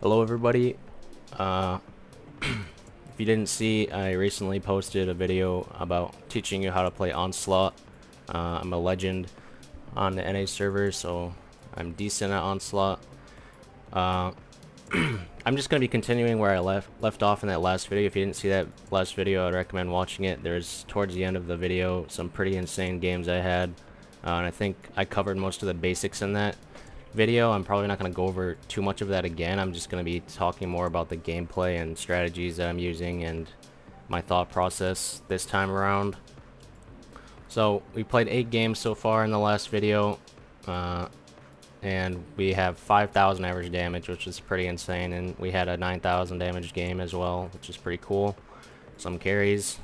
Hello everybody. Uh, if you didn't see, I recently posted a video about teaching you how to play Onslaught. Uh, I'm a legend on the NA server, so I'm decent at Onslaught. Uh, I'm just going to be continuing where I left left off in that last video. If you didn't see that last video, I'd recommend watching it. There's, towards the end of the video, some pretty insane games I had. Uh, and I think I covered most of the basics in that video. I'm probably not going to go over too much of that again. I'm just going to be talking more about the gameplay and strategies that I'm using and my thought process this time around. So we played 8 games so far in the last video. Uh, and we have 5,000 average damage, which is pretty insane. And we had a 9,000 damage game as well, which is pretty cool. Some carries.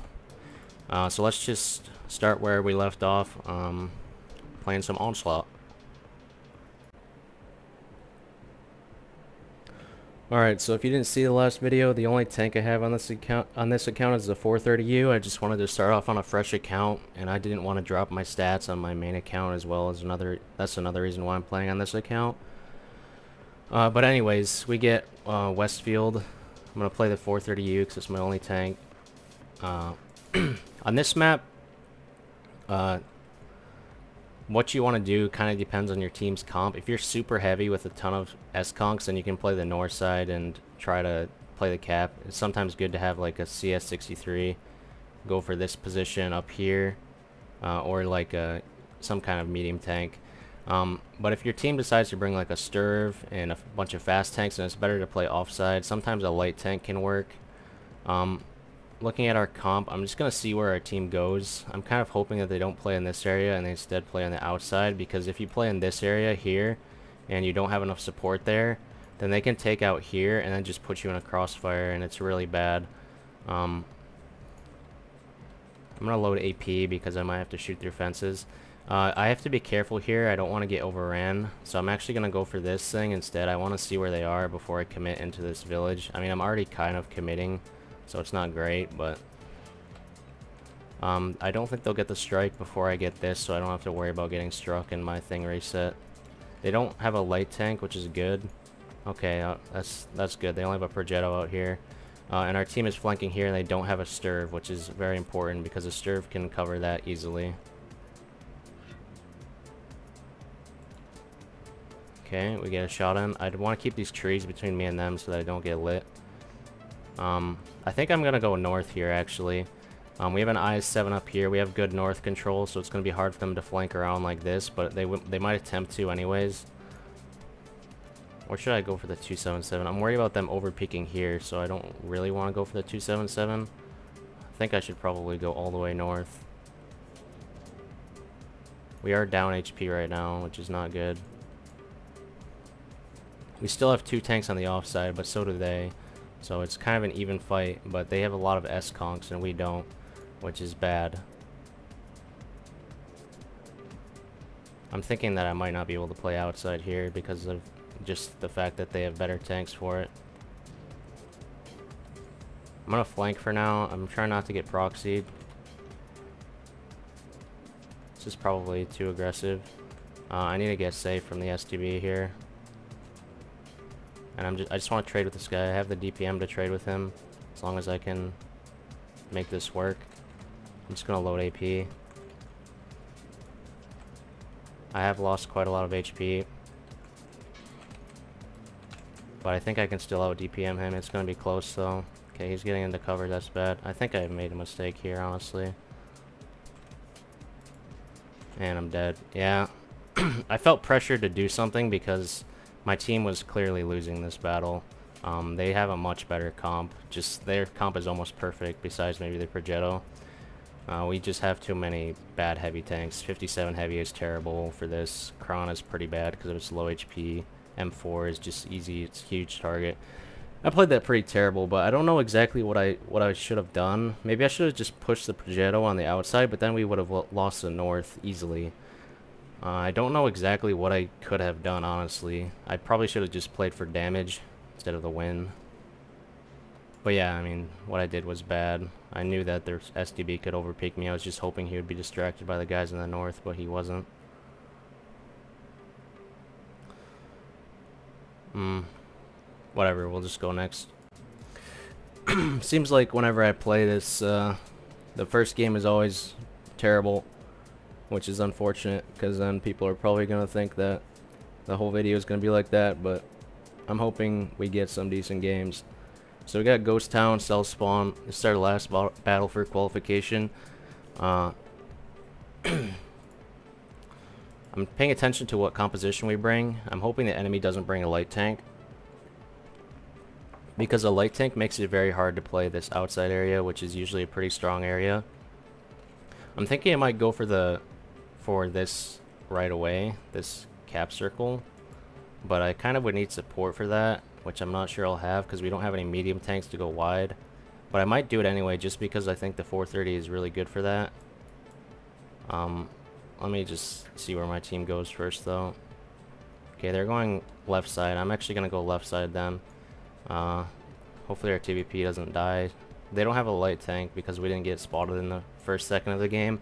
Uh, so let's just start where we left off, um, playing some Onslaught. Alright, so if you didn't see the last video, the only tank I have on this account on this account is the 430U. I just wanted to start off on a fresh account and I didn't want to drop my stats on my main account as well as another that's another reason why I'm playing on this account. Uh, but anyways, we get uh, Westfield. I'm going to play the 430U because it's my only tank. Uh, on this map, uh, what you want to do kind of depends on your team's comp. If you're super heavy with a ton of S-Conks, then you can play the north side and try to play the cap. It's sometimes good to have like a CS63 go for this position up here uh, or like a some kind of medium tank. Um, but if your team decides to bring like a Sturv and a bunch of fast tanks, then it's better to play offside. Sometimes a light tank can work. Um, looking at our comp, I'm just going to see where our team goes. I'm kind of hoping that they don't play in this area and they instead play on the outside because if you play in this area here and you don't have enough support there, then they can take out here and then just put you in a crossfire and it's really bad. Um, I'm going to load AP because I might have to shoot through fences. Uh, I have to be careful here. I don't want to get overran. So I'm actually going to go for this thing instead. I want to see where they are before I commit into this village. I mean, I'm already kind of committing so it's not great, but um, I don't think they'll get the strike before I get this, so I don't have to worry about getting struck and my thing reset. They don't have a light tank, which is good. Okay, uh, that's that's good. They only have a Progetto out here. Uh, and our team is flanking here, and they don't have a Sturv, which is very important because a Sturv can cover that easily. Okay, we get a shot in. I want to keep these trees between me and them so that I don't get lit. Um, I think I'm going to go north here, actually. Um, we have an IS-7 up here. We have good north control, so it's going to be hard for them to flank around like this, but they they might attempt to anyways. Or should I go for the 277? I'm worried about them over-peaking here, so I don't really want to go for the 277. I think I should probably go all the way north. We are down HP right now, which is not good. We still have two tanks on the offside, but so do they. So it's kind of an even fight, but they have a lot of S-Conks and we don't, which is bad. I'm thinking that I might not be able to play outside here because of just the fact that they have better tanks for it. I'm gonna flank for now. I'm trying not to get proxied. This is probably too aggressive. Uh, I need to get safe from the STB here. And I'm just, I just want to trade with this guy. I have the DPM to trade with him. As long as I can make this work. I'm just going to load AP. I have lost quite a lot of HP. But I think I can still out DPM him. It's going to be close though. Okay, he's getting into cover. That's bad. I think I made a mistake here, honestly. And I'm dead. Yeah. I felt pressured to do something because my team was clearly losing this battle. Um, they have a much better comp. Just their comp is almost perfect, besides maybe the Progetto. Uh, we just have too many bad heavy tanks. 57 heavy is terrible for this. Kron is pretty bad because of its low HP. M4 is just easy. It's a huge target. I played that pretty terrible, but I don't know exactly what I what I should have done. Maybe I should have just pushed the Progetto on the outside, but then we would have lost the north easily. Uh, I don't know exactly what I could have done, honestly. I probably should have just played for damage instead of the win. But yeah, I mean, what I did was bad. I knew that their STB could overpeak me. I was just hoping he would be distracted by the guys in the north, but he wasn't. Hmm. whatever, we'll just go next. Seems like whenever I play this, uh, the first game is always terrible, which is unfortunate because then people are probably going to think that the whole video is going to be like that, but I'm hoping we get some decent games. So we got Ghost Town, Cell Spawn. This is our last battle for qualification. Uh, I'm paying attention to what composition we bring. I'm hoping the enemy doesn't bring a light tank. Because a light tank makes it very hard to play this outside area, which is usually a pretty strong area. I'm thinking I might go for the for this right away, this cap circle. But I kind of would need support for that, which I'm not sure I'll have because we don't have any medium tanks to go wide. But I might do it anyway just because I think the 430 is really good for that. Um, let me just see where my team goes first though. Okay, they're going left side. I'm actually going to go left side then. Uh, hopefully our TVP doesn't die. They don't have a light tank because we didn't get spotted in the first second of the game.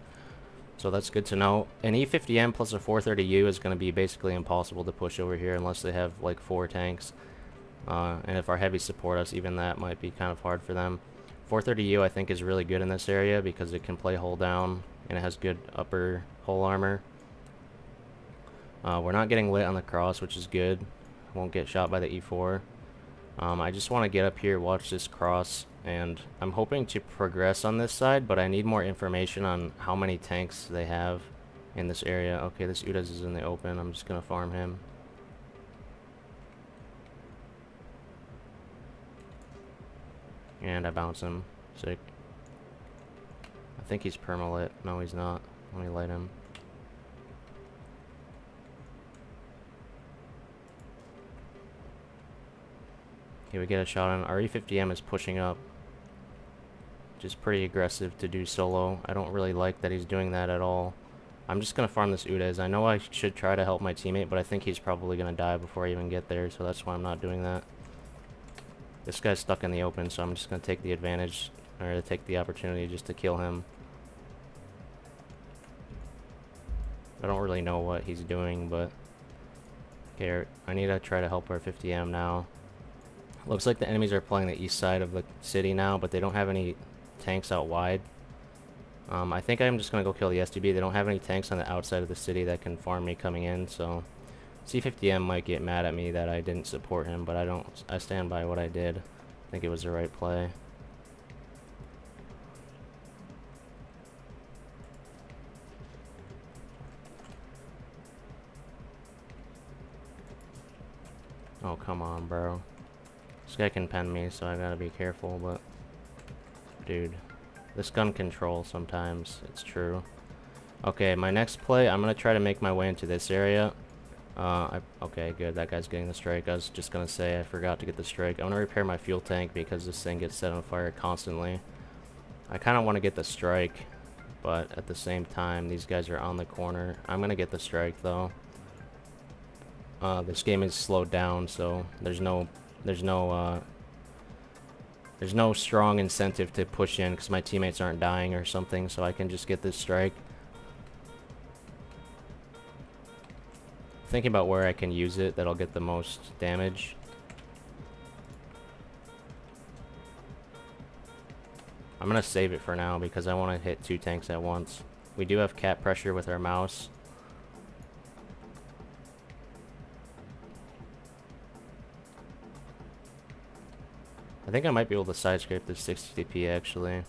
So that's good to know. An E50M plus a 430U is going to be basically impossible to push over here unless they have like four tanks. Uh, and if our heavy support us, even that might be kind of hard for them. 430U I think is really good in this area because it can play hull down and it has good upper hull armor. Uh, we're not getting lit on the cross, which is good. Won't get shot by the E4. Um, I just want to get up here, watch this cross, and I'm hoping to progress on this side, but I need more information on how many tanks they have in this area. Okay, this Udas is in the open. I'm just going to farm him. And I bounce him. Sick. I think he's permalit. No, he's not. Let me light him. Okay, we get a shot on. Our E50M is pushing up. Which is pretty aggressive to do solo. I don't really like that he's doing that at all. I'm just going to farm this Udez. I know I should try to help my teammate, but I think he's probably going to die before I even get there, so that's why I'm not doing that. This guy's stuck in the open, so I'm just going to take the advantage, or take the opportunity just to kill him. I don't really know what he's doing, but... Okay, I need to try to help our 50M now. Looks like the enemies are playing the east side of the city now, but they don't have any tanks out wide. Um, I think I'm just going to go kill the STB. They don't have any tanks on the outside of the city that can farm me coming in, so... E50M might get mad at me that I didn't support him, but I don't. I stand by what I did. I think it was the right play. Oh, come on, bro. This guy can pen me, so I gotta be careful, but... Dude. This gun control sometimes, it's true. Okay, my next play, I'm gonna try to make my way into this area. Uh, I, okay, good, that guy's getting the strike. I was just gonna say I forgot to get the strike. I wanna repair my fuel tank because this thing gets set on fire constantly. I kinda wanna get the strike, but at the same time, these guys are on the corner. I'm gonna get the strike, though. Uh, this game is slowed down, so there's no there's no, uh, there's no strong incentive to push in because my teammates aren't dying or something, so I can just get this strike. Thinking about where I can use it that'll get the most damage. I'm gonna save it for now because I want to hit two tanks at once. We do have cap pressure with our Maus. Think I might be able to side scrape this 60TP actually.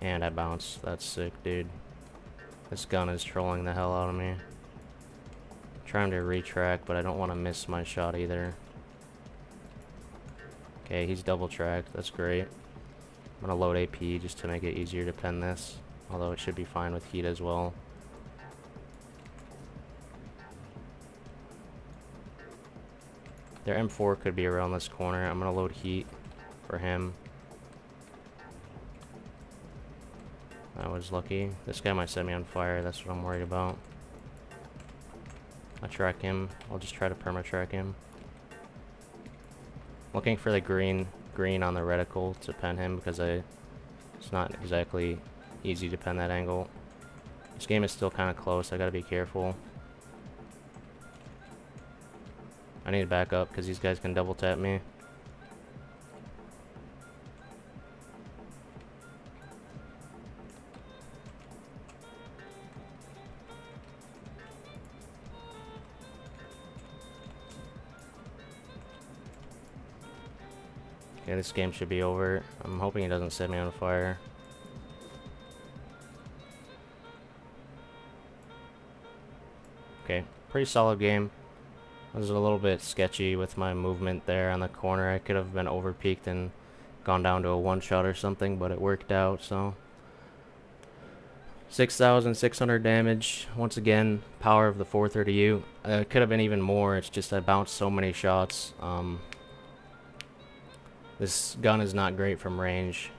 And I bounced. That's sick, dude. This gun is trolling the hell out of me. I'm trying to retrack, but I don't want to miss my shot either. Okay, he's double tracked. That's great. I'm going to load AP just to make it easier to pen this. Although it should be fine with heat as well. Their M4 could be around this corner. I'm going to load heat for him. I was lucky. This guy might set me on fire. That's what I'm worried about. I track him. I'll just try to perma-track him. Looking for the green green on the reticle to pen him because I it's not exactly easy to pen that angle. This game is still kind of close. I gotta be careful. I need to back up because these guys can double tap me. Okay, this game should be over. I'm hoping he doesn't set me on fire. Okay, pretty solid game. Was a little bit sketchy with my movement there on the corner. I could have been over peaked and gone down to a one shot or something, but it worked out, so. 6,600 damage. Once again, power of the 430U. Uh, it could have been even more. It's just I bounced so many shots. Um, this gun is not great from range.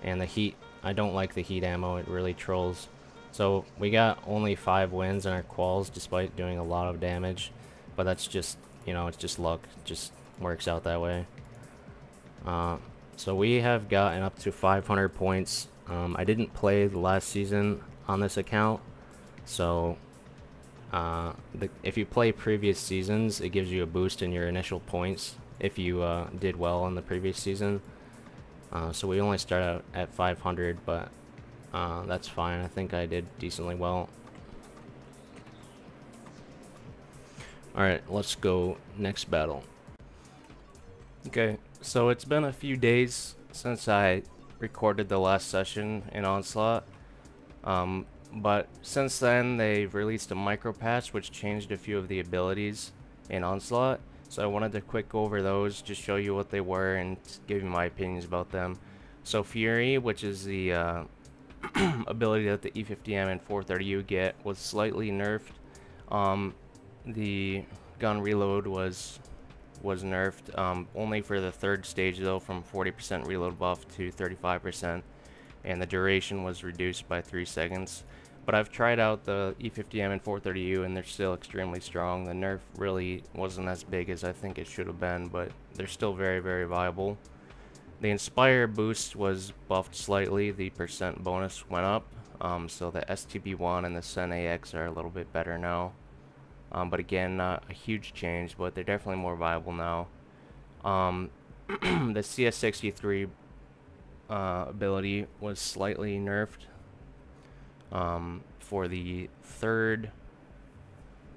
And the heat, I don't like the heat ammo. It really trolls. So we got only five wins in our quals despite doing a lot of damage. But that's just, you know, it's just luck. Just works out that way. Uh, so we have gotten up to 500 points. Um, I didn't play the last season on this account. So uh, the, if you play previous seasons, it gives you a boost in your initial points if you uh, did well in the previous season. Uh, so we only start out at 500, but uh, that's fine. I think I did decently well. Alright, let's go next battle. Okay, so it's been a few days since I recorded the last session in Onslaught. Um, but since then, they've released a micro patch which changed a few of the abilities in Onslaught. So I wanted to quick go over those, just show you what they were and give you my opinions about them. So Fury, which is the uh, ability that the E50M and 430U get, was slightly nerfed. Um, the gun reload was was nerfed um, only for the third stage though from 40% reload buff to 35% and the duration was reduced by 3 seconds. But I've tried out the E50M and 430U and they're still extremely strong. The nerf really wasn't as big as I think it should have been but they're still very very viable. The Inspire boost was buffed slightly. The percent bonus went up um, so the STB1 and the Sen AX are a little bit better now um, but again, not a huge change, but they're definitely more viable now. Um, the CS63 uh, ability was slightly nerfed. Um, for the third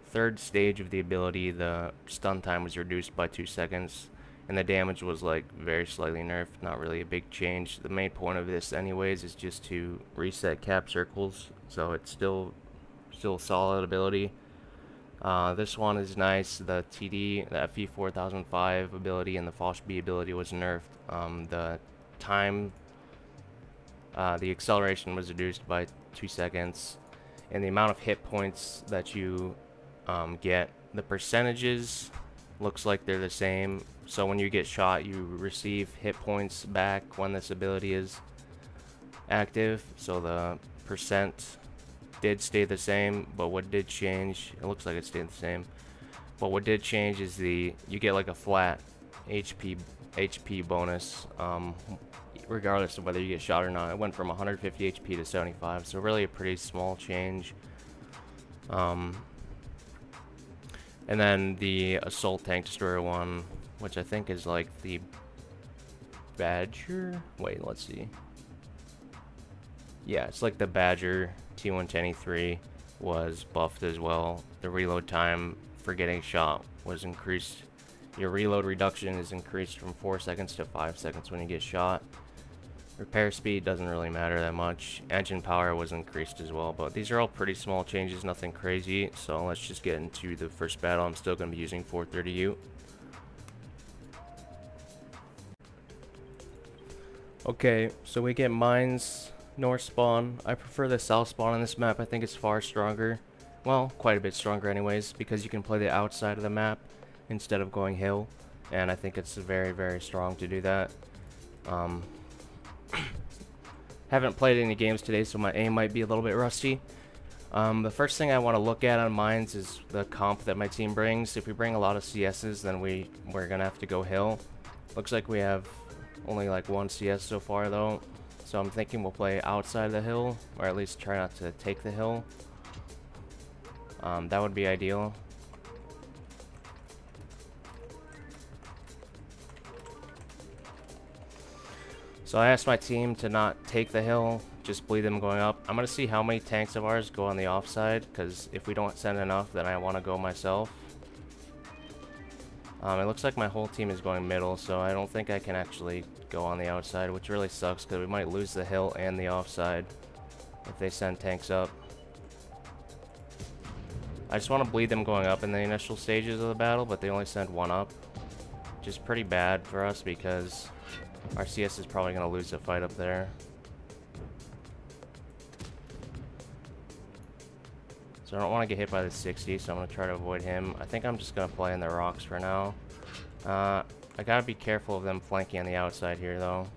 third stage of the ability, the stun time was reduced by two seconds, and the damage was like very slightly nerfed. Not really a big change. The main point of this, anyways, is just to reset cap circles, so it's still still solid ability. Uh, this one is nice. The TD, the FV4005 ability, and the Foch B ability was nerfed. Um, the time, uh, the acceleration was reduced by two seconds, and the amount of hit points that you um, get, the percentages looks like they're the same. So when you get shot, you receive hit points back when this ability is active. So the percent did stay the same, but what did change, it looks like it stayed the same. But what did change is the, you get like a flat HP HP bonus, um, regardless of whether you get shot or not. It went from 150 HP to 75, so really a pretty small change. Um, and then the Assault Tank Destroyer one, which I think is like the Badger? Wait, let's see. Yeah, it's like the Badger T110E3 was buffed as well. The reload time for getting shot was increased. Your reload reduction is increased from 4 seconds to 5 seconds when you get shot. Repair speed doesn't really matter that much. Engine power was increased as well, but these are all pretty small changes, nothing crazy. So let's just get into the first battle. I'm still going to be using 430U. Okay, so we get mines north spawn. I prefer the south spawn on this map. I think it's far stronger. Well, quite a bit stronger anyways, because you can play the outside of the map instead of going hill. And I think it's very, very strong to do that. Um, haven't played any games today, so my aim might be a little bit rusty. Um, the first thing I want to look at on mines is the comp that my team brings. If we bring a lot of CSs, then we, we're going to have to go hill. Looks like we have only like one CS so far, though. So I'm thinking we'll play outside the hill, or at least try not to take the hill. Um, that would be ideal. So I asked my team to not take the hill, just bleed them going up. I'm going to see how many tanks of ours go on the offside, because if we don't send enough, then I want to go myself. Um, it looks like my whole team is going middle, so I don't think I can actually go on the outside, which really sucks, because we might lose the hill and the offside if they send tanks up. I just want to bleed them going up in the initial stages of the battle, but they only send one up. Which is pretty bad for us because our CS is probably going to lose the fight up there. So I don't want to get hit by the 60, so I'm going to try to avoid him. I think I'm just going to play in the rocks for now. Uh, I got to be careful of them flanking on the outside here, though.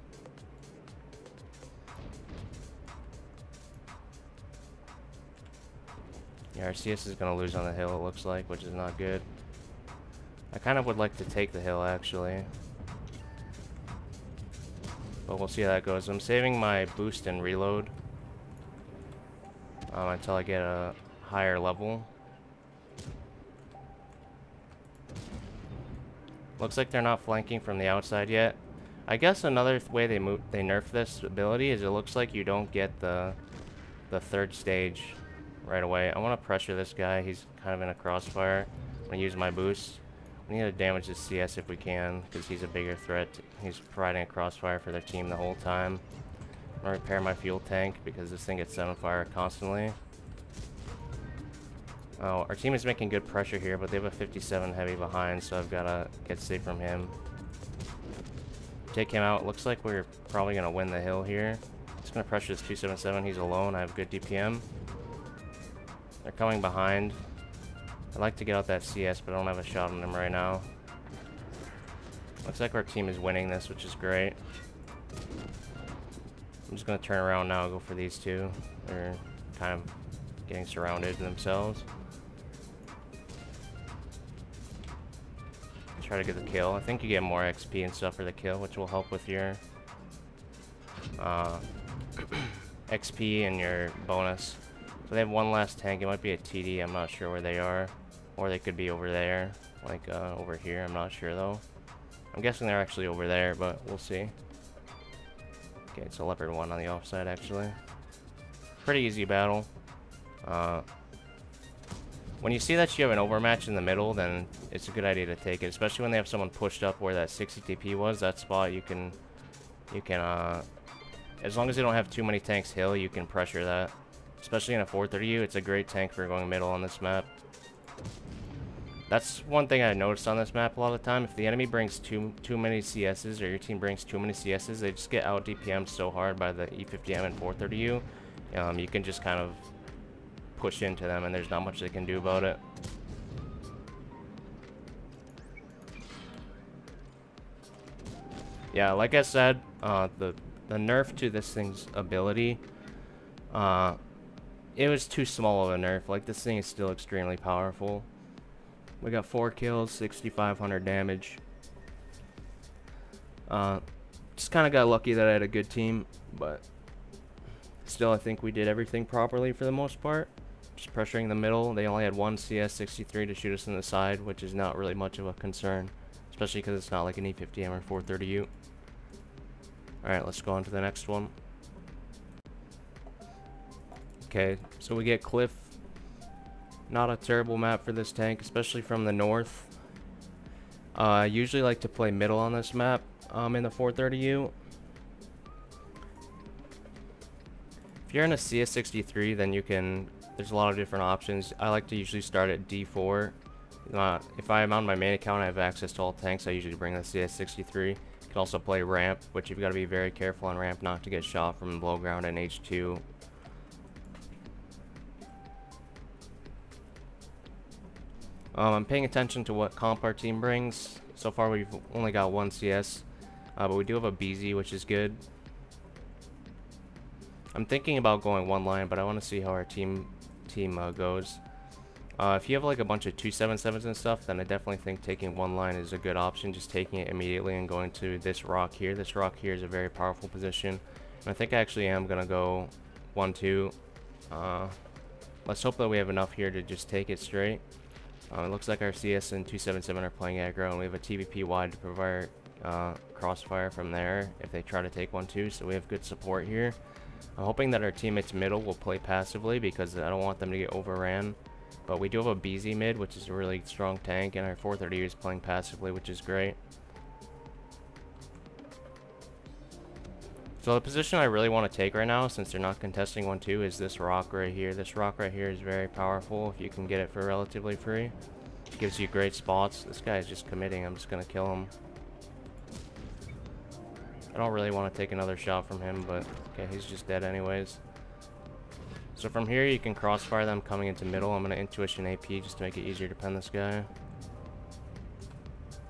Yeah, our CS is going to lose on the hill, it looks like, which is not good. I kind of would like to take the hill, actually. But we'll see how that goes. I'm saving my boost and reload um, until I get a higher level. Looks like they're not flanking from the outside yet. I guess another way they move, they nerf this ability is it looks like you don't get the the third stage right away. I want to pressure this guy. He's kind of in a crossfire. I'm going to use my boost. We need to damage his CS if we can, because he's a bigger threat. He's providing a crossfire for their team the whole time. I'm going to repair my fuel tank, because this thing gets set on fire constantly. Oh, our team is making good pressure here, but they have a 57 heavy behind, so I've got to get safe from him. Take him out. Looks like we're probably going to win the hill here. Just going to pressure this 277. He's alone. I have good DPM. They're coming behind. I'd like to get out that CS, but I don't have a shot on him right now. Looks like our team is winning this, which is great. I'm just going to turn around now and go for these two. They're kind of getting surrounded themselves. Try to get the kill. I think you get more XP and stuff for the kill, which will help with your uh, XP and your bonus. So they have one last tank. It might be a TD. I'm not sure where they are. Or they could be over there. Like uh, over here. I'm not sure though. I'm guessing they're actually over there, but we'll see. Okay, it's a leopard one on the offside actually. Pretty easy battle. Uh, when you see that you have an overmatch in the middle, then it's a good idea to take it. Especially when they have someone pushed up where that 60 TP was. That spot you can, you can, uh, as long as they don't have too many tanks hill, you can pressure that. Especially in a 430U, it's a great tank for going middle on this map. That's one thing I noticed on this map a lot of the time. If the enemy brings too too many CSs or your team brings too many CSs, they just get out DPM so hard by the E50M and 430U. Um, you can just kind of push into them and there's not much they can do about it. Yeah, like I said, uh, the, the nerf to this thing's ability uh, it was too small of a nerf. Like, this thing is still extremely powerful. We got 4 kills, 6,500 damage. Uh, just kind of got lucky that I had a good team, but still I think we did everything properly for the most part. Just pressuring the middle. They only had one CS-63 to shoot us in the side, which is not really much of a concern. Especially because it's not like an E50M or 430U. Alright, let's go on to the next one. Okay, so we get Cliff. Not a terrible map for this tank, especially from the north. Uh, I usually like to play middle on this map um, in the 430U. If you're in a CS63, then you can... There's a lot of different options. I like to usually start at D4. Uh, if I'm on my main account, I have access to all tanks. I usually bring the CS63. You can also play ramp, which you've got to be very careful on ramp not to get shot from low ground and H2 Um, I'm paying attention to what comp our team brings. So far we've only got one CS, uh, but we do have a BZ, which is good. I'm thinking about going one line, but I want to see how our team team uh, goes. Uh, if you have like a bunch of 277s and stuff, then I definitely think taking one line is a good option. Just taking it immediately and going to this rock here. This rock here is a very powerful position. And I think I actually am going to go 1-2. Uh, let's hope that we have enough here to just take it straight. Um, it looks like our CS and 277 are playing aggro, and we have a TVP wide to provide uh, crossfire from there if they try to take one too. So we have good support here. I'm hoping that our teammates middle will play passively because I don't want them to get overran. But we do have a BZ mid, which is a really strong tank, and our 430 is playing passively, which is great. So the position I really want to take right now, since they're not contesting 1-2, is this rock right here. This rock right here is very powerful if you can get it for relatively free. It gives you great spots. This guy is just committing. I'm just going to kill him. I don't really want to take another shot from him, but okay, he's just dead anyways. So from here, you can crossfire them coming into middle. I'm going to intuition AP just to make it easier to pen this guy.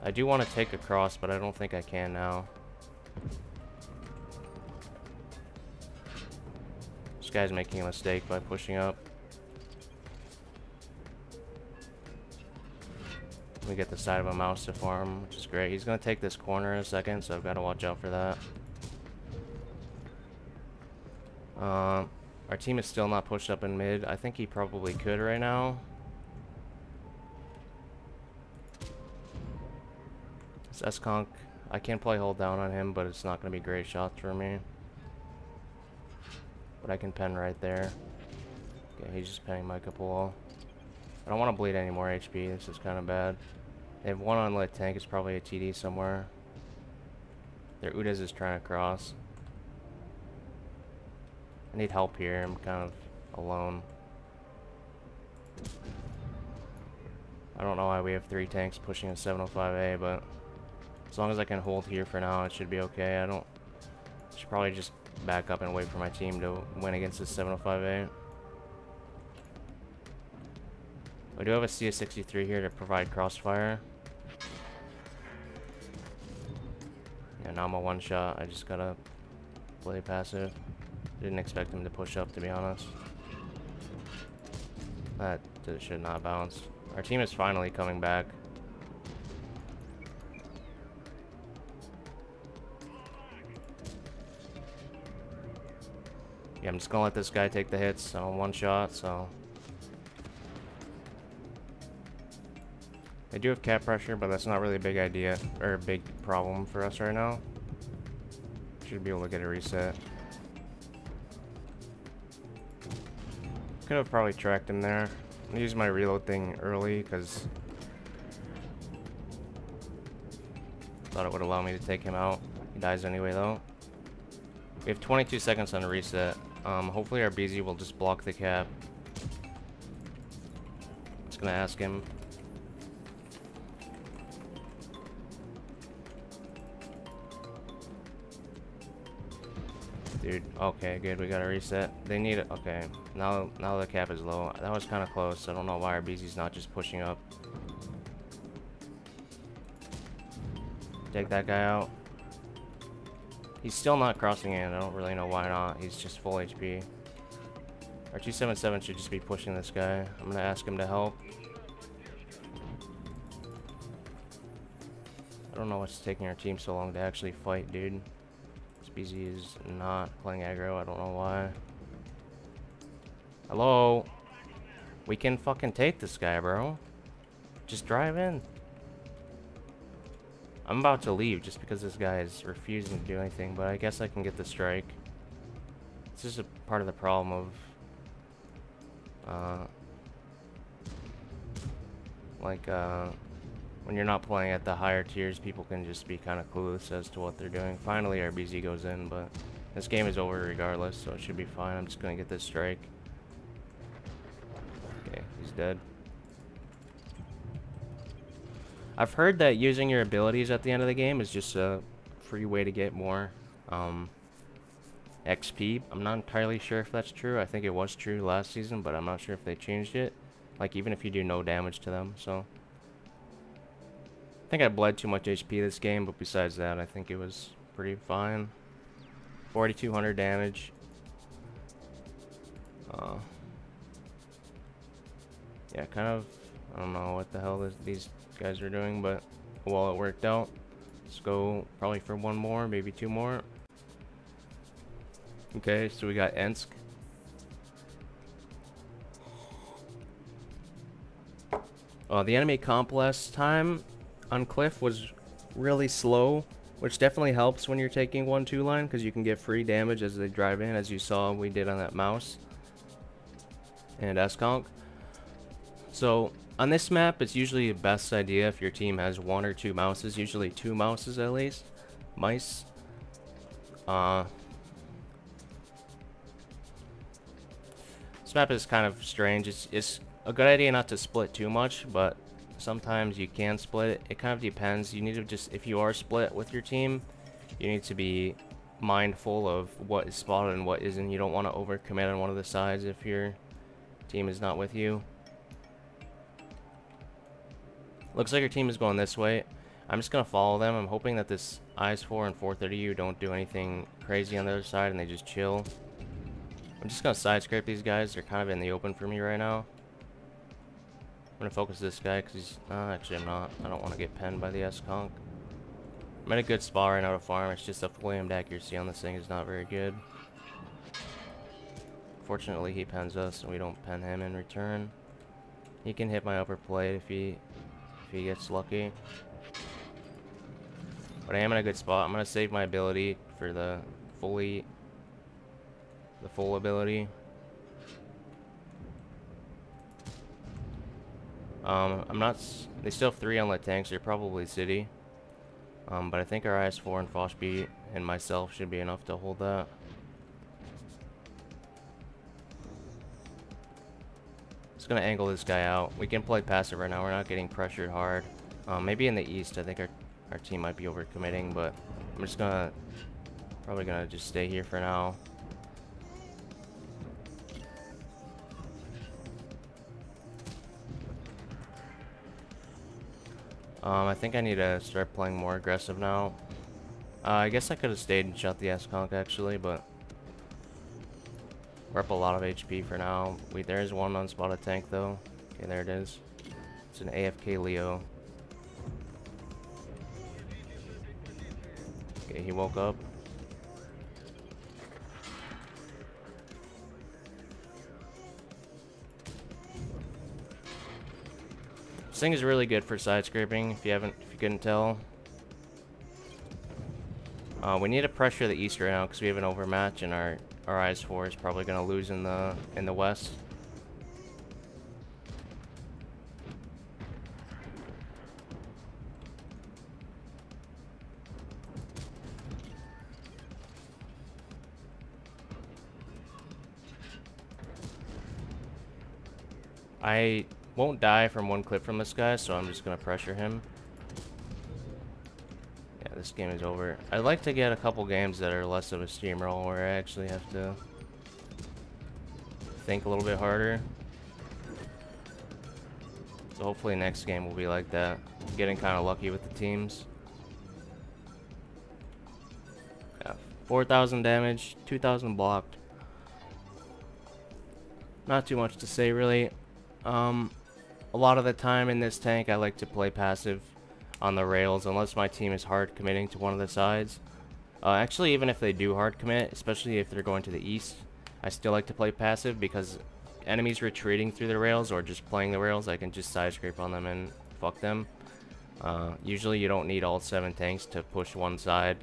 I do want to take a cross, but I don't think I can now. This guy's making a mistake by pushing up. We get the side of a Maus to farm, which is great. He's going to take this corner in a second, so I've got to watch out for that. Um, our team is still not pushed up in mid. I think he probably could right now. It's S-Conk. I can play hull down on him, but it's not going to be great shots for me. But I can pen right there. Okay, he's just penning my couple wall. I don't want to bleed any more HP. This is kind of bad. They have one unlit tank. It's probably a TD somewhere. Their Udas is trying to cross. I need help here. I'm kind of alone. I don't know why we have three tanks pushing a 705A, but as long as I can hold here for now, it should be okay. I don't... I should probably just back up and wait for my team to win against this 705A. We do have a CS63 here to provide crossfire. Yeah, now I'm a one shot. I just gotta play passive. Didn't expect him to push up, to be honest. That should not bounce. Our team is finally coming back. Yeah, I'm just gonna let this guy take the hits on one shot, so... They do have cap pressure, but that's not really a big idea, or a big problem for us right now. Should be able to get a reset. Could have probably tracked him there. I'm gonna use my reload thing early, because... Thought it would allow me to take him out. He dies anyway, though. We have 22 seconds on reset. Um, hopefully our BZ will just block the cap. Just gonna ask him. Dude, okay, good. We got a reset. They need it. Okay, now now the cap is low. That was kind of close. I don't know why our BZ's not just pushing up. Take that guy out. He's still not crossing in. I don't really know why not. He's just full HP. Our 277 should just be pushing this guy. I'm to ask him to help. I don't know what's taking our team so long to actually fight, dude. BZ is not playing aggro. I don't know why. Hello? We can fucking take this guy, bro. Just drive in. I'm about to leave just because this guy is refusing to do anything, but I guess I can get the strike. It's just a part of the problem of... Uh, like, uh, when you're not playing at the higher tiers, people can just be kind of clueless as to what they're doing. Finally, our BZ goes in, but this game is over regardless, so it should be fine. I'm just going to get this strike. Okay, he's dead. I've heard that using your abilities at the end of the game is just a free way to get more um, XP. I'm not entirely sure if that's true. I think it was true last season, but I'm not sure if they changed it. Like, even if you do no damage to them, so... I think I bled too much HP this game, but besides that, I think it was pretty fine. 4,200 damage. Uh, yeah, kind of, I don't know what the hell this, these guys are doing, but well, it worked out. Let's go probably for one more, maybe two more. Okay, so we got Ensk. Uh, the enemy comp last time on Cliff was really slow. which definitely helps when you're taking 1-2 line because you can get free damage as they drive in, as you saw we did on that Maus and S-Conk. So on this map, it's usually the best idea if your team has one or two mouses, usually two mouses at least, mice. Uh, this map is kind of strange. It's, it's a good idea not to split too much, but sometimes you can split it. Kind of depends. You need to just, if you are split with your team, you need to be mindful of what is spotted and what isn't. You don't want to overcommit on one of the sides if your team is not with you. Looks like your team is going this way. I'm just going to follow them. I'm hoping that this IS-4 and 430U don't do anything crazy on the other side and they just chill. I'm just going to side scrape these guys. They're kind of in the open for me right now. I'm to focus this guy because he's... Uh, actually, I'm not. I don't want to get penned by the S-Conk. I'm in a good spot right now to farm. It's just the flamed accuracy on this thing is not very good. Fortunately, he pens us and we don't pen him in return. He can hit my upper plate if he if he gets lucky. But I am in a good spot. I'm to save my ability for the fully the full ability. Um, I'm not... They still have three unlit tanks. They're probably city. Um, but I think our IS-4 and Foch B and myself should be enough to hold that. Just gonna angle this guy out. We can play passive right now. We're not getting pressured hard. Um, maybe in the east, I think our, our team might be overcommitting, but I'm just gonna... Probably gonna just stay here for now. Um, I think I need to start playing more aggressive now. Uh, I guess I could have stayed and shot the S-Conk actually, but we're up a lot of HP for now. We There is one unspotted tank though. Okay, there it is. It's an AFK Leo. Okay, he woke up. This thing is really good for side scraping, if you haven't, if you couldn't tell. Uh, we need to pressure the east right now because we have an overmatch, and our our IS-4 is probably going to lose in the in the west. I won't die from one clip from this guy, so I'm just to pressure him. Yeah, this game is over. I'd like to get a couple games that are less of a steamroll where I actually have to think a little bit harder. So hopefully next game will be like that. Getting kind of lucky with the teams. Yeah, 4,000 damage, 2,000 blocked. Not too much to say really. Um, a lot of the time in this tank I like to play passive on the rails unless my team is hard committing to one of the sides. Uh, actually, even if they do hard commit, especially if they're going to the east, I still like to play passive because enemies retreating through the rails or just playing the rails, I can just side scrape on them and fuck them. Uh, usually you don't need all seven tanks to push one side.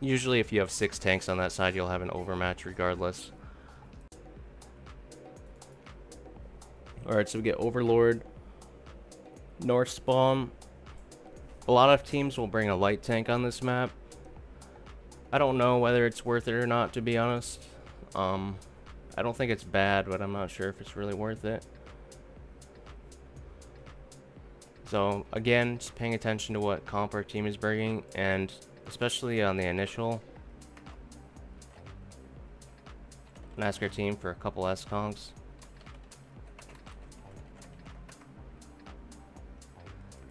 Usually if you have six tanks on that side, you'll have an overmatch regardless. Alright, so we get Overlord, North Spawn. A lot of teams will bring a light tank on this map. I don't know whether it's worth it or not, to be honest. Um, I don't think it's bad, but I'm not sure if it's really worth it. So, again, just paying attention to what comp our team is bringing, and especially on the initial. ask our team for a couple S-Conks.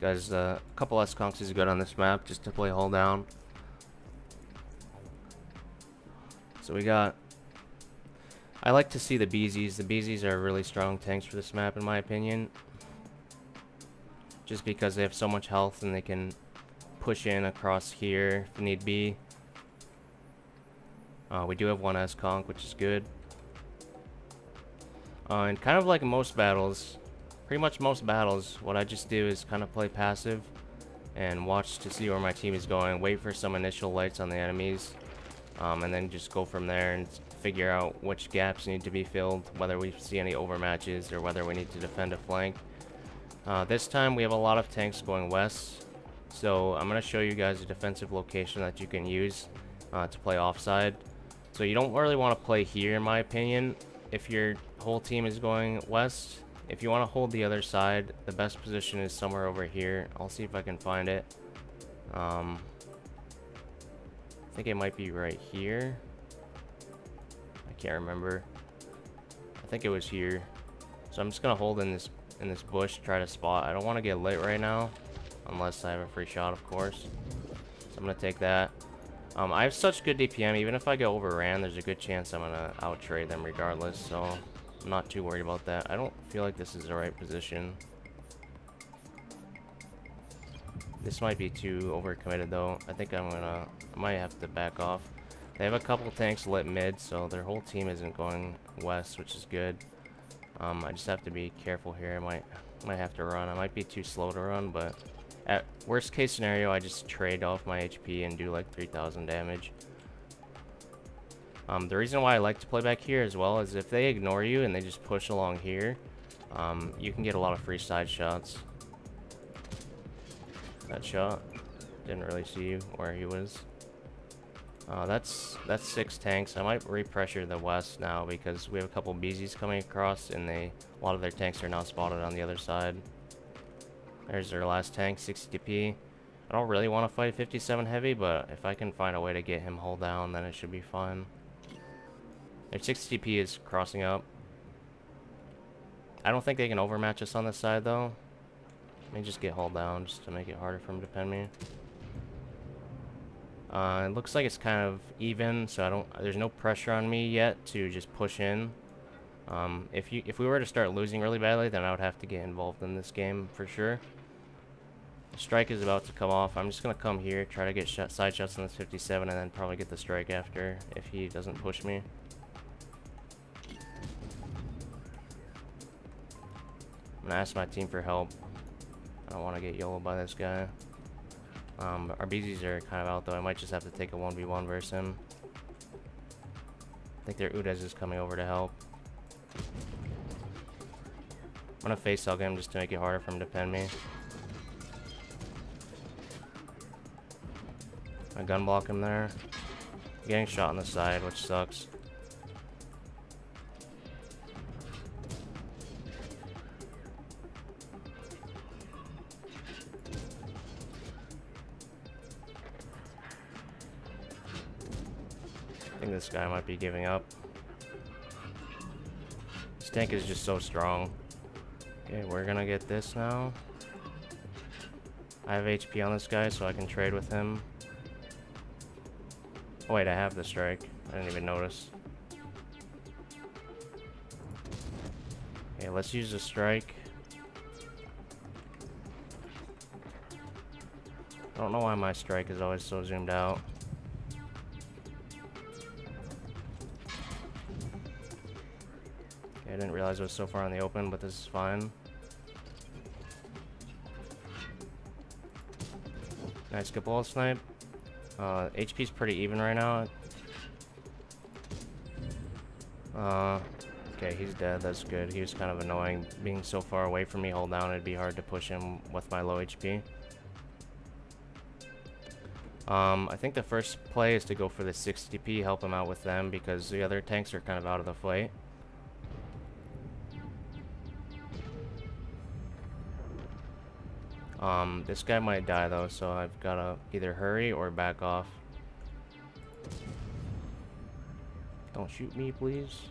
Guys, uh, a couple S-Conks is good on this map, just to play hull down. So we got... I like to see the BZs. The BZs are really strong tanks for this map, in my opinion. Just because they have so much health and they can push in across here if need be. Uh, we do have one S-Conk, which is good. Uh, and kind of like most battles, pretty much most battles, what I just do is kind of play passive and watch to see where my team is going. Wait for some initial lights on the enemies, um, and then just go from there and figure out which gaps need to be filled, whether we see any overmatches or whether we need to defend a flank. Uh, this time we have a lot of tanks going west, so I'm going to show you guys a defensive location that you can use uh, to play offside. So you don't really want to play here in my opinion if your whole team is going west. If you want to hold the other side, the best position is somewhere over here. I'll see if I can find it. Um, I think it might be right here. I can't remember. I think it was here. So I'm just gonna hold in this in this bush, try to spot. I don't want to get lit right now, unless I have a free shot, of course. So I'm gonna take that. Um, I have such good DPM, even if I get overran, there's a good chance I'm gonna outtrade them regardless, so I'm not too worried about that. I don't feel like this is the right position. This might be too overcommitted though. I think I'm gonna, I might have to back off. They have a couple tanks lit mid, so their whole team isn't going west, which is good. Um, I just have to be careful here. I might, might have to run. I might be too slow to run, but at worst case scenario, I just trade off my HP and do like 3,000 damage. Um, the reason why I like to play back here as well is if they ignore you and they just push along here, um, you can get a lot of free side shots. That shot. Didn't really see where he was. Uh, that's that's six tanks. I might repressure the west now because we have a couple BZs coming across and they a lot of their tanks are now spotted on the other side. There's their last tank, 60TP. I don't really want to fight 57 heavy, but if I can find a way to get him hull down, then it should be fine. Their 60TP is crossing up. I don't think they can overmatch us on this side, though. Let me just get hull down just to make it harder for him to pin me. Uh, it looks like it's kind of even, so I don't. There's no pressure on me yet to just push in. Um, if you if we were to start losing really badly, then I would have to get involved in this game for sure. strike is about to come off. I'm just gonna come here, try to get shot, side shots on this 57, and then probably get the strike after if he doesn't push me. I'm ask my team for help. I don't want to get yellow by this guy. Um, our BZs are kind of out though. I might just have to take a 1v1 versus him. I think their UDES is coming over to help. I'm gonna face hug him just to make it harder for him to pin me. I gun block him there. Getting shot on the side, which sucks. This guy might be giving up. This tank is just so strong. Okay, we're gonna get this now. I have HP on this guy, so I can trade with him. Oh wait, I have the strike. I didn't even notice. Okay, let's use the strike. I don't know why my strike is always so zoomed out. Didn't realize it was so far in the open, but this is fine. Nice good ball snipe. Uh, HP's pretty even right now. Uh, okay, he's dead. That's good. He was kind of annoying. Being so far away from me, hull down, it'd be hard to push him with my low HP. Um, I think the first play is to go for the 60p, help him out with them, because the other tanks are kind of out of the fight. Um, this guy might die though, so I've gotta either hurry or back off. Don't shoot me, please.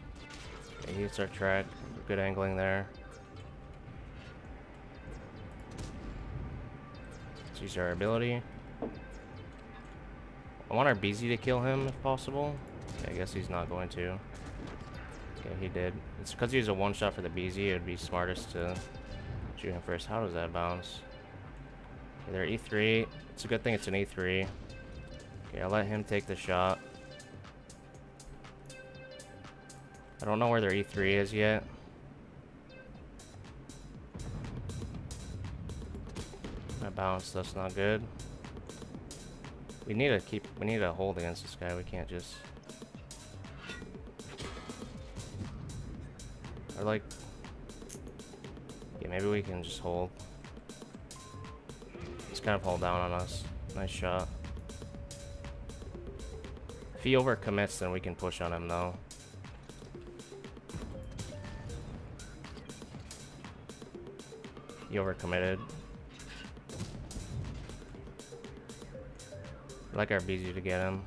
Okay, he hits our track. Good angling there. Let's use our ability. I want our BZ to kill him if possible. Okay, I guess he's not going to. Okay, he did. It's because he was a one shot for the BZ, it would be smartest to shoot him first. How does that bounce? They're E3. It's a good thing it's an E3. Okay, I'll let him take the shot. I don't know where their E3 is yet. My bounce, that's not good. We need to keep, we need to hold against this guy. We can't just... Or like... Yeah, maybe we can just hold. Kind of pulled down on us. Nice shot. If he overcommits, then we can push on him, though. He overcommitted. I'd like our BZ to get him.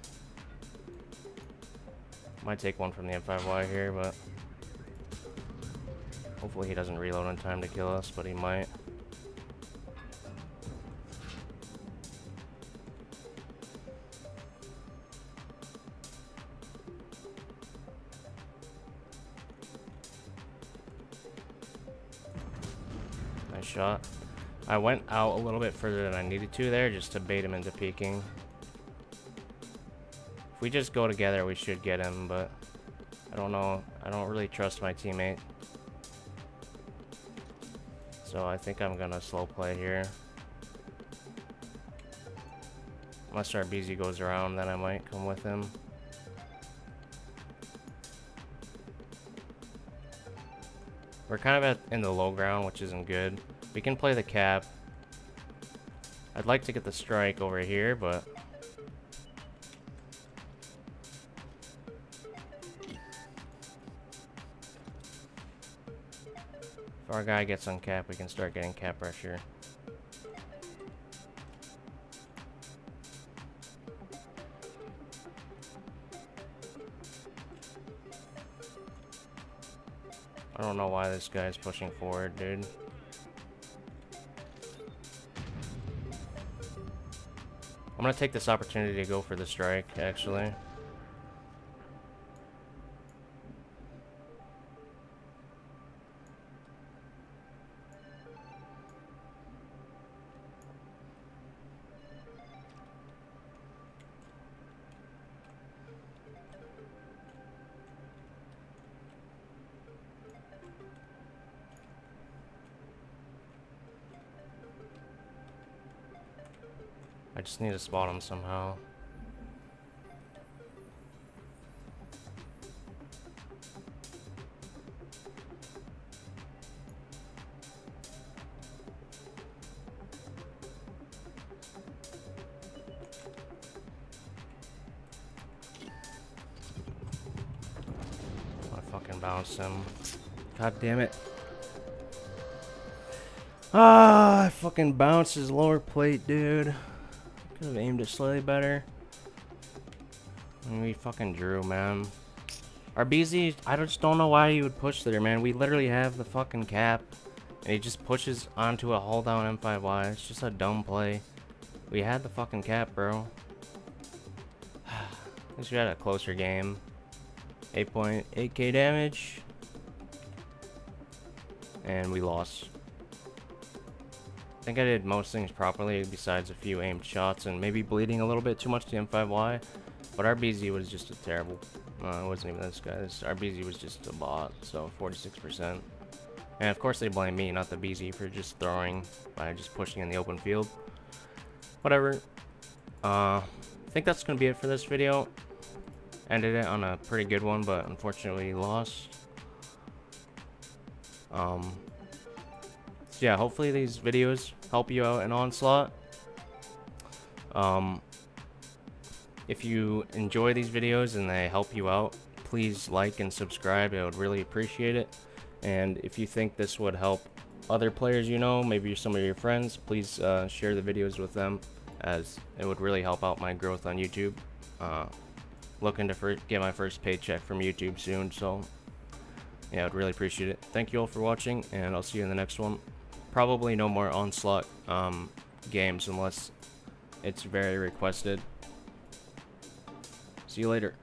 Might take one from the M5Y here, but hopefully he doesn't reload in time to kill us, but he might. Nice shot. I went out a little bit further than I needed to there just to bait him into peeking. If we just go together, we should get him, but I don't know. I don't really trust my teammate. So I think I'm gonna slow play here. Unless our BZ goes around, then I might come with him. We're kind of at, in the low ground, which isn't good. We can play the cap. I'd like to get the strike over here, but... If our guy gets on cap, we can start getting cap pressure. Know why this guy's pushing forward, dude. I'm gonna take this opportunity to go for the strike, actually. I just need to spot him somehow. I fucking bounced him. God damn it. Ah, I fucking bounced his lower plate, dude. Could have aimed it slightly better. And we fucking drew, man. Our BZ, I just don't know why he would push there, man. We literally have the fucking cap. And he just pushes onto a hull down M5Y. It's just a dumb play. We had the fucking cap, bro. At least we had a closer game. 8.8k damage. And we lost. I think I did most things properly besides a few aimed shots and maybe bleeding a little bit too much to M5Y. But our BZ was just a terrible. Uh, it wasn't even this guy's. Our BZ was just a bot, so 46%. And of course they blame me, not the BZ, for just throwing by just pushing in the open field. Whatever. Uh, I think that's going to be it for this video. Ended it on a pretty good one, but unfortunately lost. Um, yeah, hopefully these videos help you out in Onslaught. Um, if you enjoy these videos and they help you out, please like and subscribe. I would really appreciate it. And if you think this would help other players you know, maybe some of your friends, please uh, share the videos with them as it would really help out my growth on YouTube. Uh, looking to get my first paycheck from YouTube soon, so yeah, I'd really appreciate it. Thank you all for watching, and I'll see you in the next one probably no more Onslaught um, games unless it's very requested. See you later.